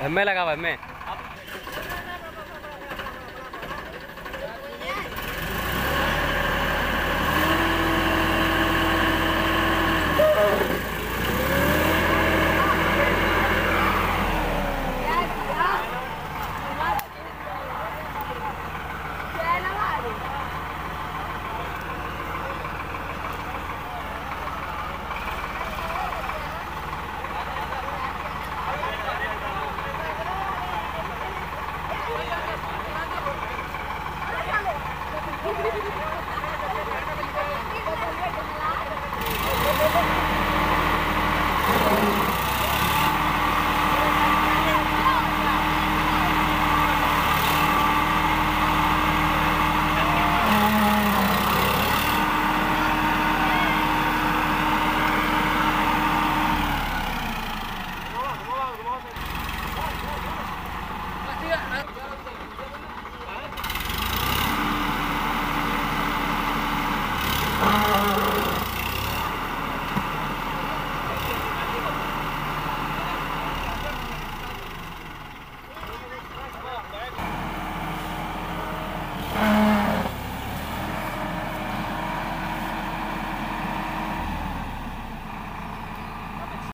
हमें लगा हुआ हमें